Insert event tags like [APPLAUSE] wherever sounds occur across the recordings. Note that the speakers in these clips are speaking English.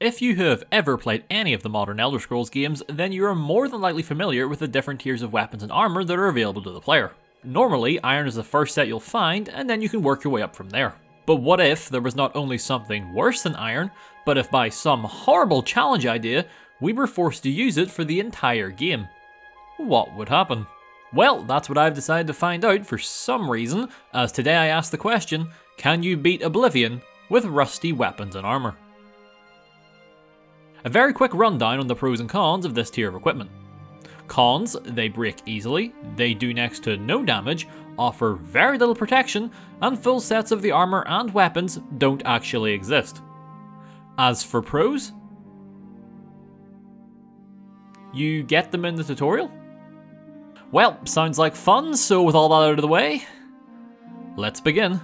If you have ever played any of the modern Elder Scrolls games, then you are more than likely familiar with the different tiers of weapons and armor that are available to the player. Normally, iron is the first set you'll find, and then you can work your way up from there. But what if there was not only something worse than iron, but if by some horrible challenge idea, we were forced to use it for the entire game? What would happen? Well, that's what I've decided to find out for some reason, as today I ask the question, can you beat Oblivion with rusty weapons and armor? A very quick rundown on the pros and cons of this tier of equipment. Cons, they break easily, they do next to no damage, offer very little protection, and full sets of the armor and weapons don't actually exist. As for pros, you get them in the tutorial? Well, sounds like fun, so with all that out of the way, let's begin.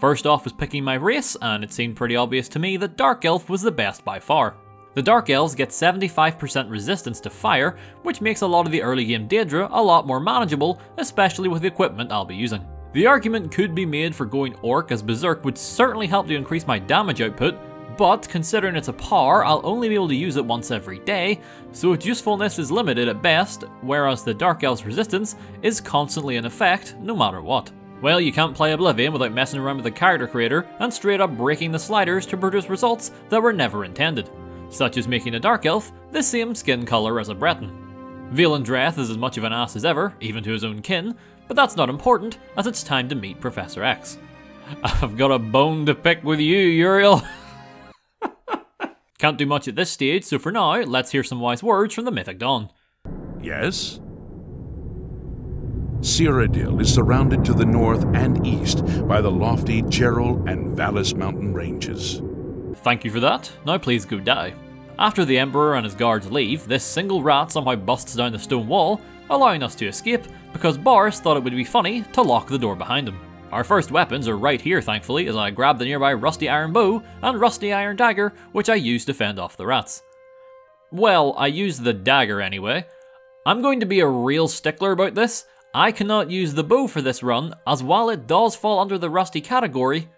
First off was picking my race, and it seemed pretty obvious to me that Dark Elf was the best by far. The Dark Elves get 75% resistance to fire, which makes a lot of the early game Daedra a lot more manageable, especially with the equipment I'll be using. The argument could be made for going Orc as Berserk would certainly help to increase my damage output, but considering it's a par, I'll only be able to use it once every day, so its usefulness is limited at best, whereas the Dark Elf's resistance is constantly in effect, no matter what. Well, you can't play Oblivion without messing around with the character creator and straight up breaking the sliders to produce results that were never intended such as making a Dark Elf the same skin colour as a Breton. Valen Dreth is as much of an ass as ever, even to his own kin, but that's not important, as it's time to meet Professor X. I've got a bone to pick with you, Uriel. [LAUGHS] Can't do much at this stage, so for now, let's hear some wise words from the Mythic Dawn. Yes? Cyrodiil is surrounded to the north and east by the lofty Jerall and Valus mountain ranges. Thank you for that. Now please go die. After the Emperor and his guards leave, this single rat somehow busts down the stone wall, allowing us to escape because Baurus thought it would be funny to lock the door behind him. Our first weapons are right here thankfully as I grab the nearby rusty iron bow and rusty iron dagger which I use to fend off the rats. Well, I use the dagger anyway. I'm going to be a real stickler about this. I cannot use the bow for this run as while it does fall under the rusty category,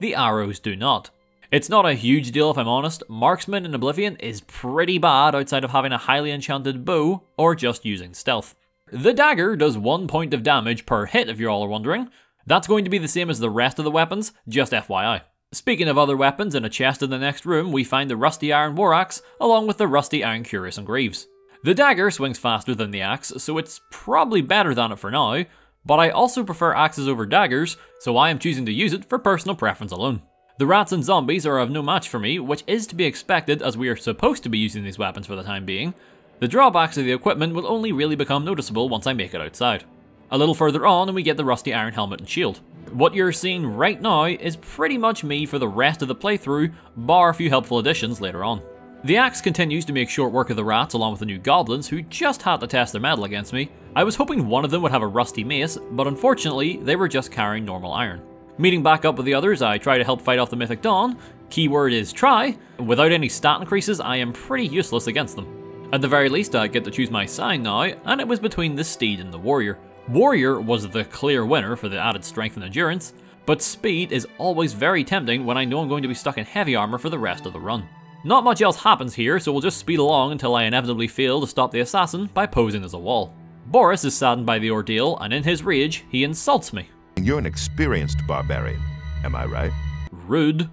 the arrows do not. It's not a huge deal if I'm honest, Marksman in Oblivion is pretty bad outside of having a highly enchanted bow or just using stealth. The dagger does 1 point of damage per hit if you all are wondering. That's going to be the same as the rest of the weapons, just FYI. Speaking of other weapons, in a chest in the next room we find the rusty iron war axe along with the rusty iron cuirass and greaves. The dagger swings faster than the axe, so it's probably better than it for now, but I also prefer axes over daggers, so I am choosing to use it for personal preference alone. The rats and zombies are of no match for me, which is to be expected as we are supposed to be using these weapons for the time being. The drawbacks of the equipment will only really become noticeable once I make it outside. A little further on and we get the rusty iron helmet and shield. What you're seeing right now is pretty much me for the rest of the playthrough, bar a few helpful additions later on. The axe continues to make short work of the rats along with the new goblins who just had to test their mettle against me. I was hoping one of them would have a rusty mace, but unfortunately they were just carrying normal iron. Meeting back up with the others, I try to help fight off the Mythic Dawn. Keyword is try. Without any stat increases, I am pretty useless against them. At the very least, I get to choose my sign now, and it was between the Steed and the Warrior. Warrior was the clear winner for the added strength and endurance, but Speed is always very tempting when I know I'm going to be stuck in heavy armor for the rest of the run. Not much else happens here, so we'll just speed along until I inevitably fail to stop the assassin by posing as a wall. Baurus is saddened by the ordeal, and in his rage, he insults me. You're an experienced barbarian, am I right? Rude.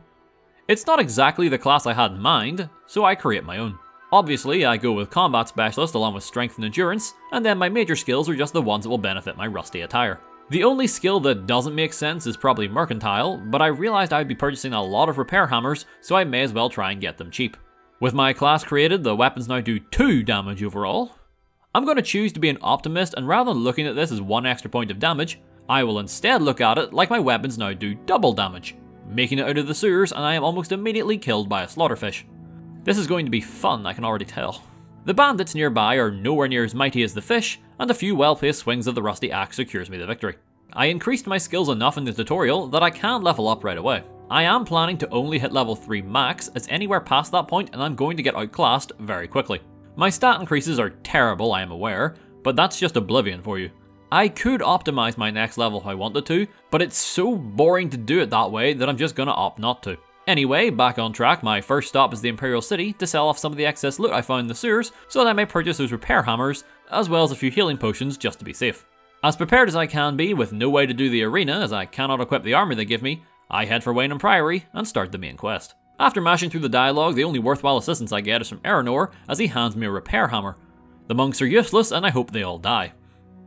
It's not exactly the class I had in mind, so I create my own. Obviously, I go with Combat Specialist along with Strength and Endurance, and then my major skills are just the ones that will benefit my rusty attire. The only skill that doesn't make sense is probably Mercantile, but I realized I'd be purchasing a lot of repair hammers, so I may as well try and get them cheap. With my class created, the weapons now do 2 damage overall. I'm going to choose to be an optimist, and rather than looking at this as one extra point of damage, I will instead look at it like my weapons now do double damage, making it out of the sewers and I am almost immediately killed by a slaughterfish. This is going to be fun, I can already tell. The bandits nearby are nowhere near as mighty as the fish, and a few well-placed swings of the rusty axe secures me the victory. I increased my skills enough in the tutorial that I can level up right away. I am planning to only hit level 3 max, as anywhere past that point and I'm going to get outclassed very quickly. My stat increases are terrible, I am aware, but that's just Oblivion for you. I could optimize my next level if I wanted to, but it's so boring to do it that way that I'm just gonna opt not to. Anyway, back on track, my first stop is the Imperial City to sell off some of the excess loot I found in the sewers so that I may purchase those repair hammers, as well as a few healing potions just to be safe. As prepared as I can be, with no way to do the arena as I cannot equip the armor they give me, I head for Weynon Priory and start the main quest. After mashing through the dialogue, the only worthwhile assistance I get is from Eronor as he hands me a repair hammer. The monks are useless and I hope they all die.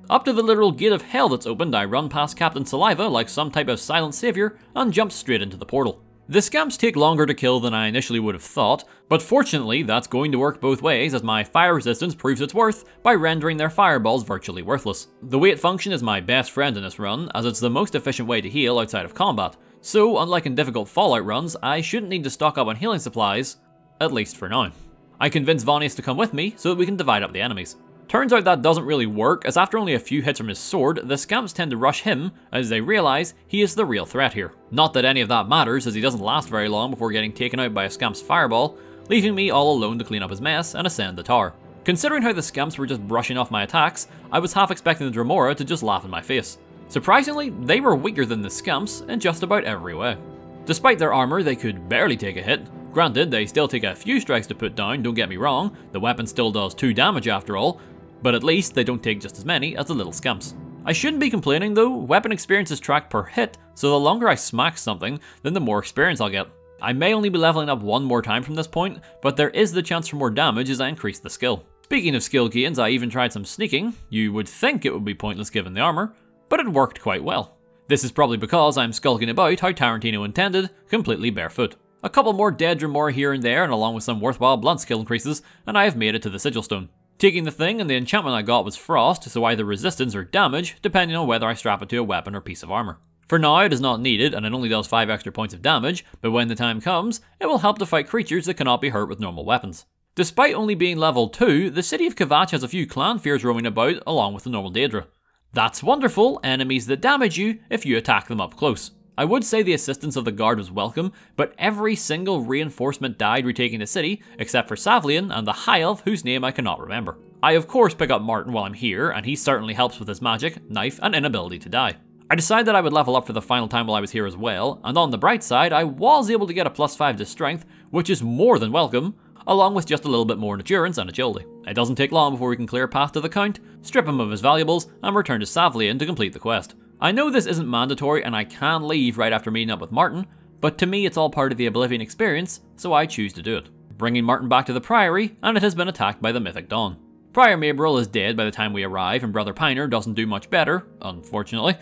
Up to the literal gate of hell that's opened, I run past Captain Saliva like some type of silent savior and jump straight into the portal. The scamps take longer to kill than I initially would have thought, but fortunately that's going to work both ways as my fire resistance proves its worth by rendering their fireballs virtually worthless. The wait function is my best friend in this run, as it's the most efficient way to heal outside of combat, so unlike in difficult Fallout runs, I shouldn't need to stock up on healing supplies, at least for now. I convince Vonius to come with me so that we can divide up the enemies. Turns out that doesn't really work, as after only a few hits from his sword, the scamps tend to rush him as they realise he is the real threat here. Not that any of that matters, as he doesn't last very long before getting taken out by a scamp's fireball, leaving me all alone to clean up his mess and ascend the tower. Considering how the scamps were just brushing off my attacks, I was half expecting the Dremora to just laugh in my face. Surprisingly, they were weaker than the scamps in just about every way. Despite their armour, they could barely take a hit. Granted, they still take a few strikes to put down, don't get me wrong, the weapon still does 2 damage after all, but at least they don't take just as many as the little scamps. I shouldn't be complaining though, weapon experience is tracked per hit, so the longer I smack something, then the more experience I'll get. I may only be leveling up one more time from this point, but there is the chance for more damage as I increase the skill. Speaking of skill gains, I even tried some sneaking. You would think it would be pointless given the armour, but it worked quite well. This is probably because I'm skulking about how Tarantino intended, completely barefoot. A couple more dead Dremora here and there, and along with some worthwhile blunt skill increases, and I have made it to the Sigil Stone. Taking the thing and the enchantment I got was Frost, so either resistance or damage, depending on whether I strap it to a weapon or piece of armour. For now, it is not needed, and it only does 5 extra points of damage, but when the time comes, it will help to fight creatures that cannot be hurt with normal weapons. Despite only being level 2, the city of Kvatch has a few Clannfears roaming about along with the normal Daedra. That's wonderful, enemies that damage you if you attack them up close. I would say the assistance of the guard was welcome, but every single reinforcement died retaking the city, except for Savlian and the High Elf whose name I cannot remember. I of course pick up Martin while I'm here, and he certainly helps with his magic, knife, and inability to die. I decided that I would level up for the final time while I was here as well, and on the bright side, I was able to get a plus 5 to strength, which is more than welcome, along with just a little bit more endurance and agility. It doesn't take long before we can clear a path to the Count, strip him of his valuables, and return to Savlian to complete the quest. I know this isn't mandatory and I can leave right after meeting up with Martin, but to me it's all part of the Oblivion experience, so I choose to do it. Bringing Martin back to the Priory, and it has been attacked by the Mythic Dawn. Prior Maborel is dead by the time we arrive, and Brother Piner doesn't do much better, unfortunately.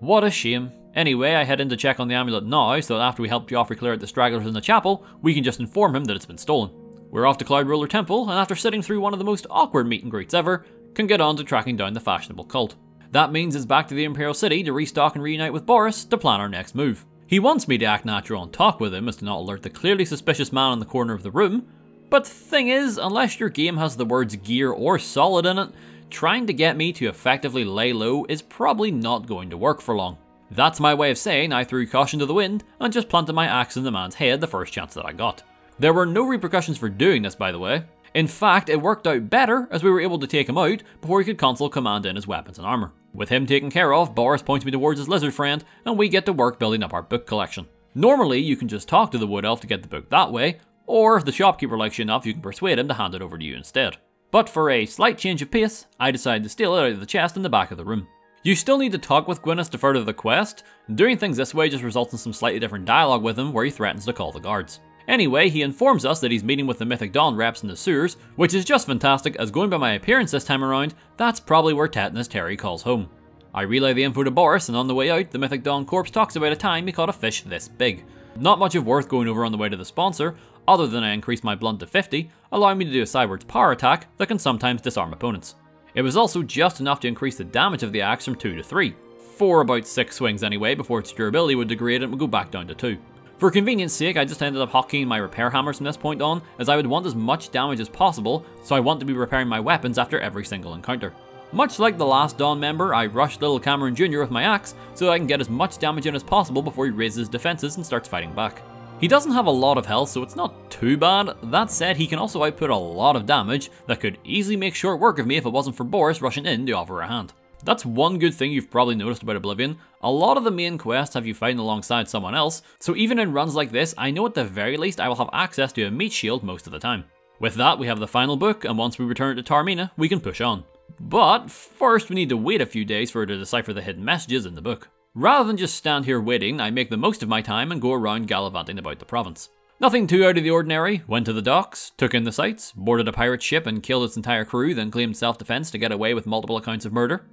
What a shame. Anyway, I head in to check on the amulet now, so that after we help Jauffre clear out the stragglers in the chapel, we can just inform him that it's been stolen. We're off to Cloud Ruler Temple, and after sitting through one of the most awkward meet and greets ever, can get on to tracking down the fashionable cult. That means it's back to the Imperial City to restock and reunite with Baurus to plan our next move. He wants me to act natural and talk with him as to not alert the clearly suspicious man in the corner of the room, but the thing is, unless your game has the words gear or solid in it, trying to get me to effectively lay low is probably not going to work for long. That's my way of saying I threw caution to the wind and just planted my axe in the man's head the first chance that I got. There were no repercussions for doing this, by the way. In fact, it worked out better as we were able to take him out before he could console command in his weapons and armour. With him taken care of, Baurus points me towards his lizard friend, and we get to work building up our book collection. Normally, you can just talk to the wood elf to get the book that way, or if the shopkeeper likes you enough, you can persuade him to hand it over to you instead. But for a slight change of pace, I decide to steal it out of the chest in the back of the room. You still need to talk with Gwinas to further the quest, doing things this way just results in some slightly different dialogue with him where he threatens to call the guards. Anyway, he informs us that he's meeting with the Mythic Dawn reps in the sewers, which is just fantastic as going by my appearance this time around, that's probably where Tetanus Terry calls home. I relay the info to Baurus, and on the way out, the Mythic Dawn corpse talks about a time he caught a fish this big. Not much of worth going over on the way to the sponsor, other than I increased my blunt to 50, allowing me to do a sidewards power attack that can sometimes disarm opponents. It was also just enough to increase the damage of the axe from 2 to 3, for about 6 swings anyway before its durability would degrade and would go back down to 2. For convenience sake, I just ended up hocking my repair hammers from this point on, as I would want as much damage as possible, so I want to be repairing my weapons after every single encounter. Much like the last Dawn member, I rushed little Camoran Jr. with my axe so that I can get as much damage in as possible before he raises his defenses and starts fighting back. He doesn't have a lot of health, so it's not too bad. That said, he can also output a lot of damage that could easily make short work of me if it wasn't for Baurus rushing in to offer a hand. That's one good thing you've probably noticed about Oblivion. A lot of the main quests have you fighting alongside someone else, so even in runs like this, I know at the very least I will have access to a meat shield most of the time. With that, we have the final book, and once we return it to Tar-Meena, we can push on. But first, we need to wait a few days for her to decipher the hidden messages in the book. Rather than just stand here waiting, I make the most of my time and go around gallivanting about the province. Nothing too out of the ordinary, went to the docks, took in the sights, boarded a pirate ship and killed its entire crew, then claimed self defense to get away with multiple accounts of murder.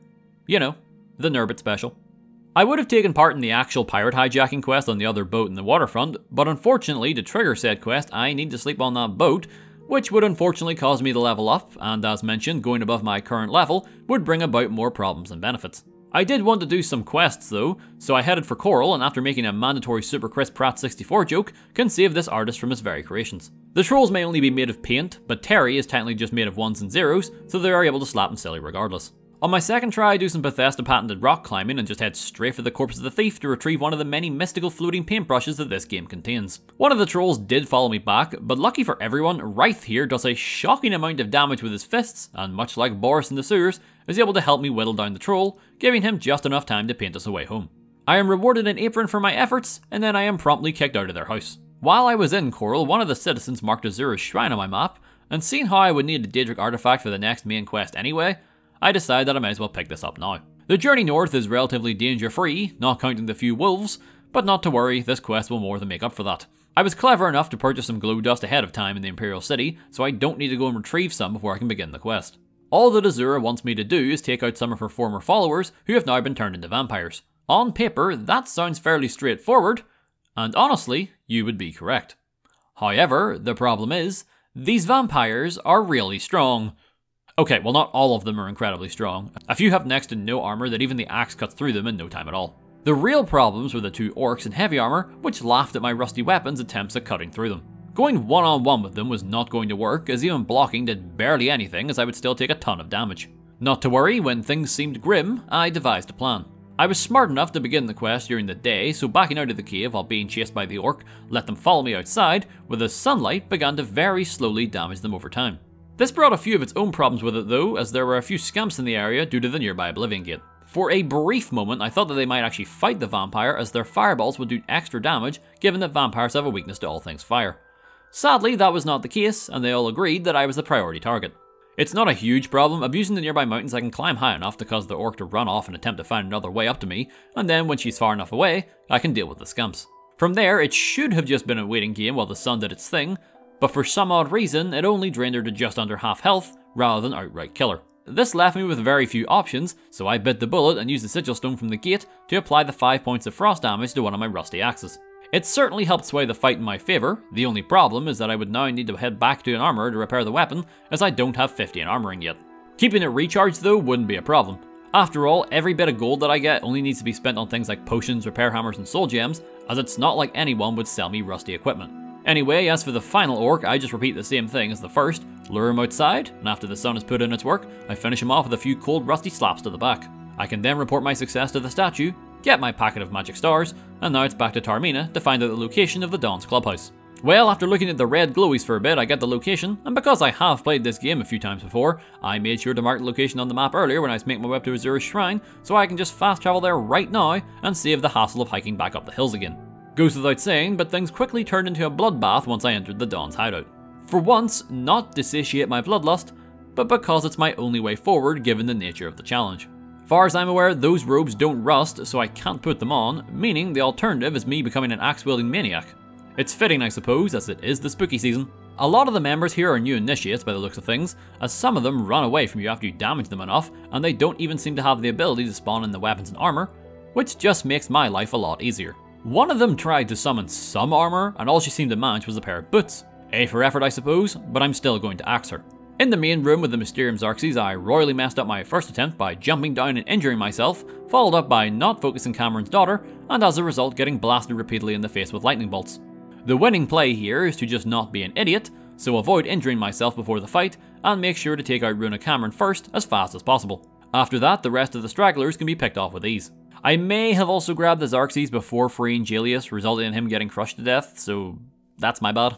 You know, the Nerbit special. I would have taken part in the actual pirate hijacking quest on the other boat in the waterfront, but unfortunately, to trigger said quest, I need to sleep on that boat, which would unfortunately cause me to level up, and as mentioned, going above my current level would bring about more problems and benefits. I did want to do some quests though, so I headed for Chorrol and after making a mandatory Super Chris Pratt 64 joke, can save this artist from his very creations. The trolls may only be made of paint, but Terry is technically just made of ones and zeros, so they are able to slap and silly regardless. On my second try, I do some Bethesda patented rock climbing and just head straight for the corpse of the thief to retrieve one of the many mystical floating paintbrushes that this game contains. One of the trolls did follow me back, but lucky for everyone, Rythe here does a shocking amount of damage with his fists, and much like Baurus in the sewers, is able to help me whittle down the troll, giving him just enough time to paint us away home. I am rewarded an apron for my efforts, and then I am promptly kicked out of their house. While I was in Chorrol, one of the citizens marked Azura's shrine on my map, and seeing how I would need a Daedric artifact for the next main quest anyway, I decide that I might as well pick this up now. The journey north is relatively danger free, not counting the few wolves, but not to worry, this quest will more than make up for that. I was clever enough to purchase some glow dust ahead of time in the Imperial City, so I don't need to go and retrieve some before I can begin the quest. All that Azura wants me to do is take out some of her former followers who have now been turned into vampires. On paper, that sounds fairly straightforward, and honestly, you would be correct. However, the problem is, these vampires are really strong. Okay, well, not all of them are incredibly strong. A few have next to no armor that even the axe cuts through them in no time at all. The real problems were the two orcs in heavy armor, which laughed at my rusty weapons' attempts at cutting through them. Going one on one with them was not going to work, as even blocking did barely anything, as I would still take a ton of damage. Not to worry, when things seemed grim, I devised a plan. I was smart enough to begin the quest during the day, so backing out of the cave while being chased by the orc let them follow me outside, where the sunlight began to very slowly damage them over time. This brought a few of its own problems with it though, as there were a few scamps in the area due to the nearby Oblivion Gate. For a brief moment, I thought that they might actually fight the vampire, as their fireballs would do extra damage, given that vampires have a weakness to all things fire. Sadly, that was not the case, and they all agreed that I was the priority target. It's not a huge problem, abusing the nearby mountains I can climb high enough to cause the orc to run off and attempt to find another way up to me, and then when she's far enough away, I can deal with the scumps. From there, it should have just been a waiting game while the sun did its thing, but for some odd reason, it only drained her to just under half health, rather than outright kill her. This left me with very few options, so I bit the bullet and used the sigil stone from the gate to apply the 5 points of frost damage to one of my rusty axes. It certainly helped sway the fight in my favour, the only problem is that I would now need to head back to an armour to repair the weapon, as I don't have 50 in armouring yet. Keeping it recharged though wouldn't be a problem. After all, every bit of gold that I get only needs to be spent on things like potions, repair hammers, and soul gems, as it's not like anyone would sell me rusty equipment. Anyway, as for the final orc, I just repeat the same thing as the first, lure him outside, and after the sun has put in its work, I finish him off with a few cold rusty slaps to the back. I can then report my success to the statue, get my packet of magic stars, and now it's back to Tar-Meena to find out the location of the Dawn's clubhouse. Well, after looking at the red glowies for a bit, I get the location, and because I have played this game a few times before, I made sure to mark the location on the map earlier when I was making my way up to Azura's shrine, so I can just fast travel there right now and save the hassle of hiking back up the hills again. Goes without saying, but things quickly turned into a bloodbath once I entered the Dawn's hideout. For once, not to satiate my bloodlust, but because it's my only way forward given the nature of the challenge. Far as I'm aware, those robes don't rust, so I can't put them on, meaning the alternative is me becoming an axe wielding maniac. It's fitting, I suppose, as it is the spooky season. A lot of the members here are new initiates by the looks of things, as some of them run away from you after you damage them enough, and they don't even seem to have the ability to spawn in the weapons and armor, which just makes my life a lot easier. One of them tried to summon some armor, and all she seemed to manage was a pair of boots. A for effort, I suppose, but I'm still going to axe her. In the main room with the Mysterium Xarxes, I royally messed up my first attempt by jumping down and injuring myself, followed up by not focusing Camoran's daughter, and as a result getting blasted repeatedly in the face with lightning bolts. The winning play here is to just not be an idiot, so avoid injuring myself before the fight, and make sure to take out Ruma Camoran first as fast as possible. After that, the rest of the stragglers can be picked off with ease. I may have also grabbed the Xarxes before freeing Jeelius, resulting in him getting crushed to death, so that's my bad.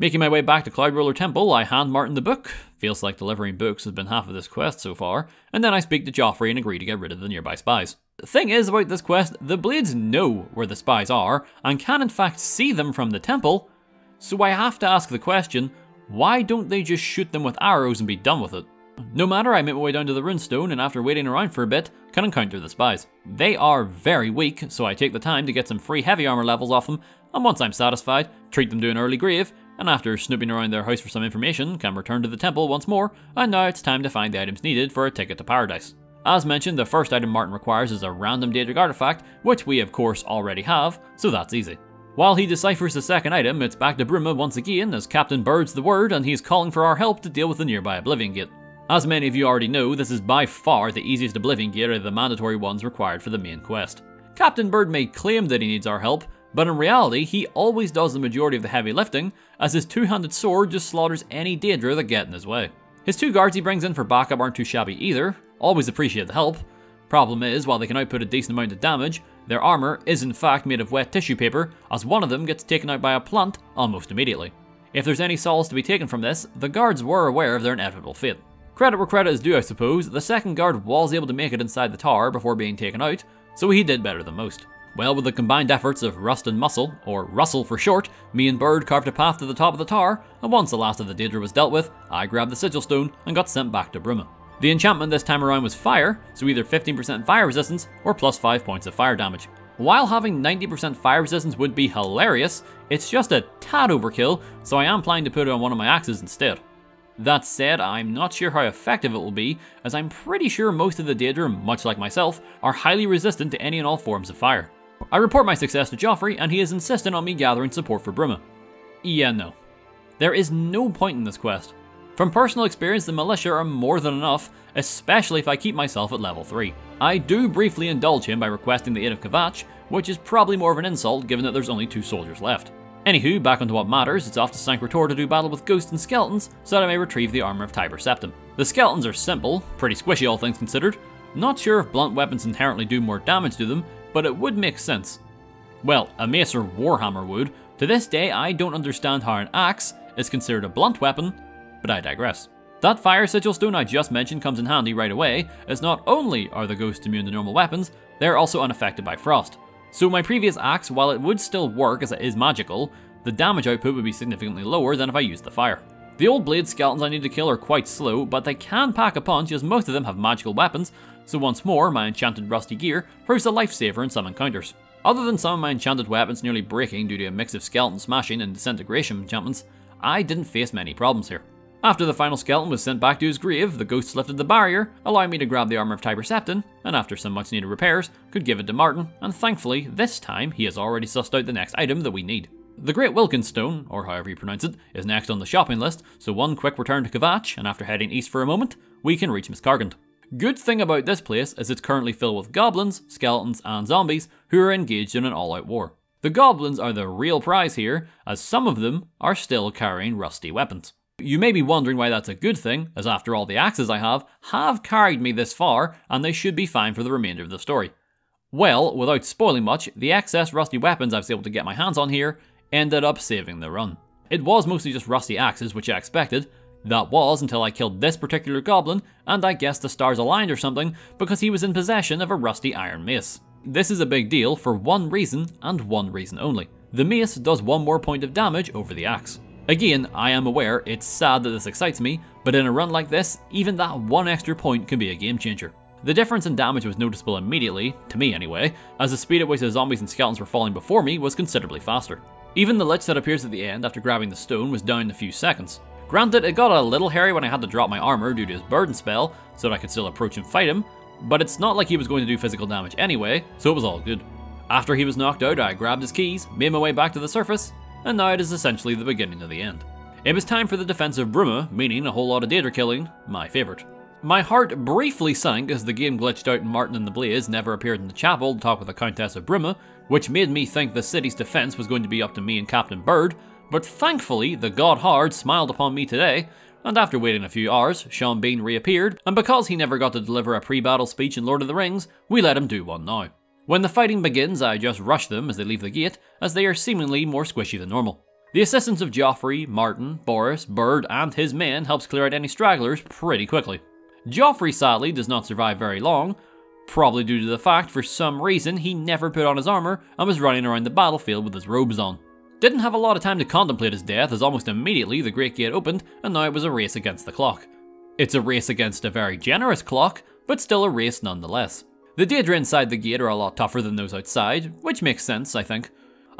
Making my way back to Cloud Ruler Temple, I hand Martin the book. Feels like delivering books has been half of this quest so far, and then I speak to Jauffre and agree to get rid of the nearby spies. The thing is about this quest, the Blades know where the spies are, and can in fact see them from the temple, so I have to ask the question, why don't they just shoot them with arrows and be done with it? No matter, I make my way down to the runestone and after waiting around for a bit, can encounter the spies. They are very weak, so I take the time to get some free heavy armor levels off them, and once I'm satisfied, treat them to an early grave, and after snooping around their house for some information, can return to the temple once more, and now it's time to find the items needed for a ticket to paradise. As mentioned, the first item Martin requires is a random Daedric artifact, which we of course already have, so that's easy. While he deciphers the second item, it's back to Bruma once again as Captain Bird's the word and he's calling for our help to deal with the nearby Oblivion Gate. As many of you already know, this is by far the easiest Oblivion gear of the mandatory ones required for the main quest. Captain Bird may claim that he needs our help, but in reality, he always does the majority of the heavy lifting, as his two-handed sword just slaughters any Daedra that get in his way. His two guards he brings in for backup aren't too shabby either, always appreciate the help. Problem is, while they can output a decent amount of damage, their armour is in fact made of wet tissue paper, as one of them gets taken out by a plant almost immediately. If there's any solace to be taken from this, the guards were aware of their inevitable fate. Credit where credit is due, I suppose, the second guard was able to make it inside the tower before being taken out, so he did better than most. Well, with the combined efforts of Rust and Muscle, or Russell for short, me and Bird carved a path to the top of the tower, and once the last of the Daedra was dealt with, I grabbed the Sigil Stone and got sent back to Bruma. The enchantment this time around was Fire, so either 15% fire resistance or plus 5 points of fire damage. While having 90% fire resistance would be hilarious, it's just a tad overkill, so I am planning to put it on one of my axes instead. That said, I'm not sure how effective it will be, as I'm pretty sure most of the Daedra, much like myself, are highly resistant to any and all forms of fire. I report my success to Jauffre, and he is insistent on me gathering support for Bruma. Yeah, no. There is no point in this quest. From personal experience, the militia are more than enough, especially if I keep myself at level 3. I do briefly indulge him by requesting the aid of Kvatch, which is probably more of an insult given that there's only two soldiers left. Anywho, back onto what matters, it's off to Sancre-Tor to do battle with ghosts and skeletons so that I may retrieve the armor of Tiber Septim. The skeletons are simple, pretty squishy all things considered. Not sure if blunt weapons inherently do more damage to them, but it would make sense. Well, a mace or warhammer would. To this day, I don't understand how an axe is considered a blunt weapon, but I digress. That fire sigil stone I just mentioned comes in handy right away, as not only are the ghosts immune to normal weapons, they're also unaffected by frost. So my previous axe, while it would still work as it is magical, the damage output would be significantly lower than if I used the fire. The old blade skeletons I need to kill are quite slow, but they can pack a punch as most of them have magical weapons, so once more, my enchanted rusty gear proves a lifesaver in some encounters. Other than some of my enchanted weapons nearly breaking due to a mix of skeleton smashing and disintegration enchantments, I didn't face many problems here. After the final skeleton was sent back to his grave, the ghosts lifted the barrier, allowing me to grab the armor of Tiber Septim, and after some much needed repairs, could give it to Martin, and thankfully, this time, he has already sussed out the next item that we need. The Great Welkynd Stone, or however you pronounce it, is next on the shopping list, so one quick return to Kvatch, and after heading east for a moment, we can reach Miscarcand. Good thing about this place is it's currently filled with goblins, skeletons, and zombies who are engaged in an all-out war. The goblins are the real prize here, as some of them are still carrying rusty weapons. You may be wondering why that's a good thing, as after all the axes I have have carried me this far, and they should be fine for the remainder of the story. Well, without spoiling much, the excess rusty weapons I was able to get my hands on here ended up saving the run. It was mostly just rusty axes, which I expected, that was until I killed this particular goblin, and I guess the stars aligned or something because he was in possession of a rusty iron mace. This is a big deal for one reason and one reason only. The mace does one more point of damage over the axe. Again, I am aware it's sad that this excites me, but in a run like this, even that one extra point can be a game changer. The difference in damage was noticeable immediately, to me anyway, as the speed at which the zombies and skeletons were falling before me was considerably faster. Even the lich that appears at the end after grabbing the stone was down in a few seconds. Granted, it got a little hairy when I had to drop my armor due to his burden spell, so that I could still approach and fight him, but it's not like he was going to do physical damage anyway, so it was all good. After he was knocked out, I grabbed his keys, made my way back to the surface, and now it is essentially the beginning of the end. It was time for the defense of Bruma, meaning a whole lot of Daedra killing, my favourite. My heart briefly sank as the game glitched out and Martin and the Blades never appeared in the chapel to talk with the Countess of Bruma, which made me think the city's defense was going to be up to me and Captain Bird, but thankfully, the God Hard smiled upon me today, and after waiting a few hours, Sean Bean reappeared, and because he never got to deliver a pre-battle speech in Lord of the Rings, we let him do one now. When the fighting begins, I just rush them as they leave the gate, as they are seemingly more squishy than normal. The assistance of Jauffre, Martin, Baurus, Bird, and his men helps clear out any stragglers pretty quickly. Jauffre sadly does not survive very long, probably due to the fact for some reason he never put on his armour and was running around the battlefield with his robes on. Didn't have a lot of time to contemplate his death as almost immediately the Great Gate opened and now it was a race against the clock. It's a race against a very generous clock, but still a race nonetheless. The Daedra inside the gate are a lot tougher than those outside, which makes sense, I think.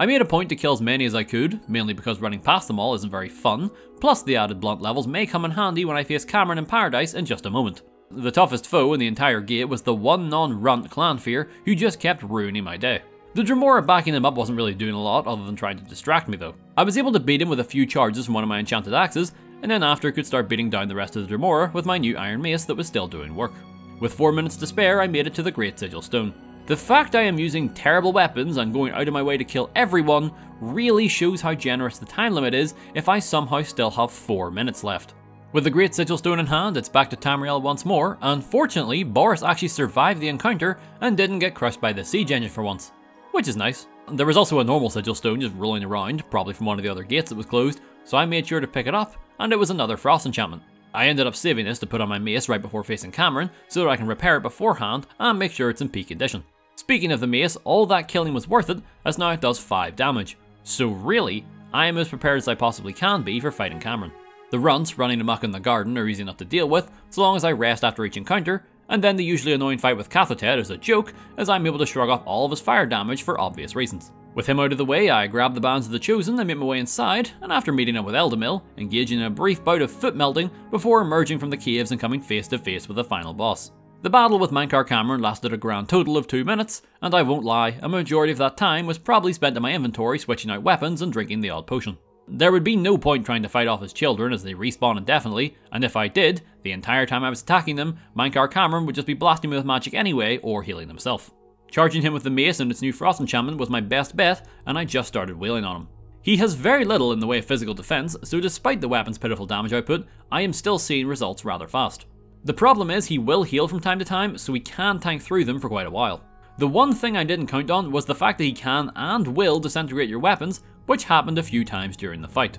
I made a point to kill as many as I could, mainly because running past them all isn't very fun, plus the added blunt levels may come in handy when I face Camoran in Paradise in just a moment. The toughest foe in the entire gate was the one non-runt Clannfear who just kept ruining my day. The Dremora backing him up wasn't really doing a lot other than trying to distract me though. I was able to beat him with a few charges from one of my enchanted axes, and then after could start beating down the rest of the Dremora with my new iron mace that was still doing work. With 4 minutes to spare, I made it to the Great Sigil Stone. The fact I am using terrible weapons and going out of my way to kill everyone really shows how generous the time limit is if I somehow still have 4 minutes left. With the Great Sigil Stone in hand, it's back to Tamriel once more, and fortunately, Baurus actually survived the encounter and didn't get crushed by the siege engine for once, which is nice. There was also a normal Sigil Stone just rolling around, probably from one of the other gates that was closed, so I made sure to pick it up, and it was another Frost enchantment. I ended up saving this to put on my mace right before facing Camoran, so that I can repair it beforehand and make sure it's in peak condition. Speaking of the mace, all that killing was worth it, as now it does 5 damage. So really, I am as prepared as I possibly can be for fighting Camoran. The runts running amok in the garden are easy enough to deal with, so long as I rest after each encounter, and then the usually annoying fight with Kathutet is a joke, as I'm able to shrug off all of his fire damage for obvious reasons. With him out of the way, I grab the bands of the Chosen and make my way inside, and after meeting up with Eldamil, engage in a brief bout of foot melting before emerging from the caves and coming face to face with the final boss. The battle with Mankar Camoran lasted a grand total of 2 minutes, and I won't lie, a majority of that time was probably spent in my inventory switching out weapons and drinking the odd potion. There would be no point trying to fight off his children as they respawn indefinitely, and if I did, the entire time I was attacking them, Mankar Camoran would just be blasting me with magic anyway or healing himself. Charging him with the mace and its new frost enchantment was my best bet, and I just started wailing on him. He has very little in the way of physical defense, so despite the weapon's pitiful damage output, I am still seeing results rather fast. The problem is he will heal from time to time, so we can tank through them for quite a while. The one thing I didn't count on was the fact that he can and will disintegrate your weapons, which happened a few times during the fight.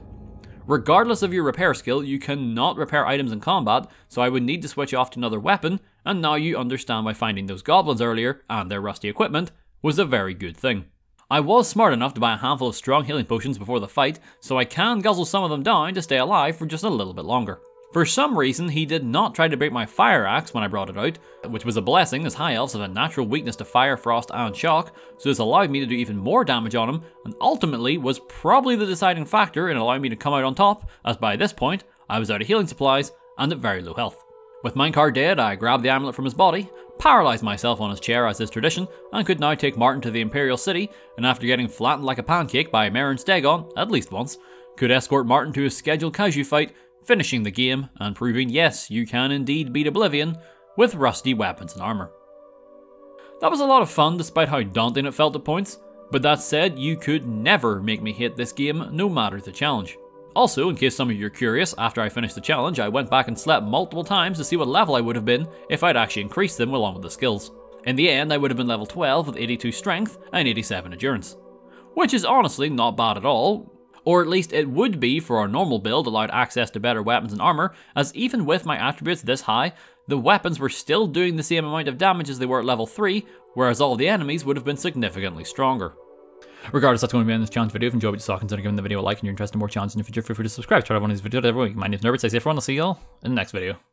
Regardless of your repair skill, you cannot repair items in combat, so I would need to switch off to another weapon, and now you understand why finding those goblins earlier, and their rusty equipment, was a very good thing. I was smart enough to buy a handful of strong healing potions before the fight, so I can guzzle some of them down to stay alive for just a little bit longer. For some reason, he did not try to break my fire axe when I brought it out, which was a blessing as high elves have a natural weakness to fire, frost, and shock, so this allowed me to do even more damage on him, and ultimately was probably the deciding factor in allowing me to come out on top, as by this point, I was out of healing supplies and at very low health. With Mankar dead, I grabbed the amulet from his body, paralysed myself on his chair as is tradition, and could now take Martin to the Imperial City, and after getting flattened like a pancake by Mehrunes Dagon, at least once, could escort Martin to his scheduled Kaiju fight finishing the game and proving yes, you can indeed beat Oblivion with rusty weapons and armour. That was a lot of fun despite how daunting it felt at points, but that said, you could never make me hate this game no matter the challenge. Also, in case some of you are curious, after I finished the challenge, I went back and slept multiple times to see what level I would have been if I'd actually increased them along with the skills. In the end, I would have been level 12 with 82 strength and 87 endurance. Which is honestly not bad at all, or at least it would be for our normal build allowed access to better weapons and armor, as even with my attributes this high, the weapons were still doing the same amount of damage as they were at level 3, whereas all the enemies would have been significantly stronger. Regardless, that's going to be in this challenge video. If you enjoyed what you saw, consider giving the video a like and you're interested in more challenges in the future, feel free to subscribe. Try to have one of these videos every week. My name is Nerbit, stay safe everyone, I'll see y'all in the next video.